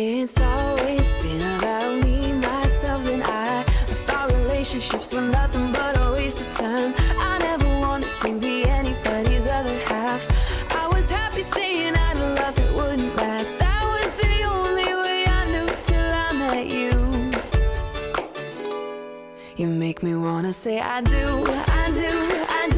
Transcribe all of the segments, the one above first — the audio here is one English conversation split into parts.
It's always been about me, myself, and I. I thought relationships were nothing but a waste of time. I never wanted to be anybody's other half. I was happy saying I'd love it wouldn't last. That was the only way I knew till I met you. You make me wanna say I do, I do, I do.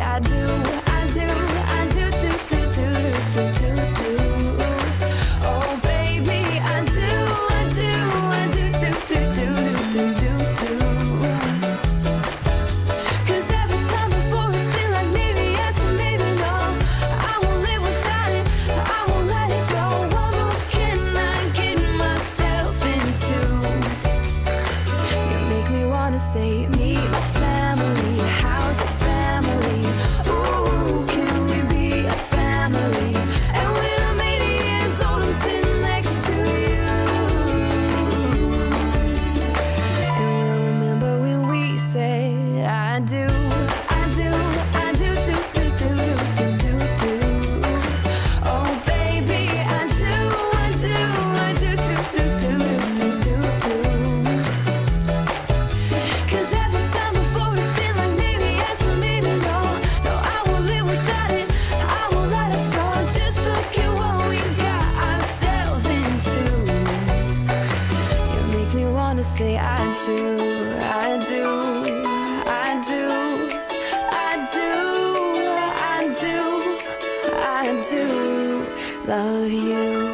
I do. do love you.